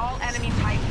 all enemy types.